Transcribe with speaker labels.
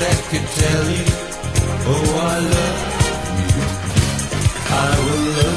Speaker 1: that could tell you, oh, I love you. I will love you.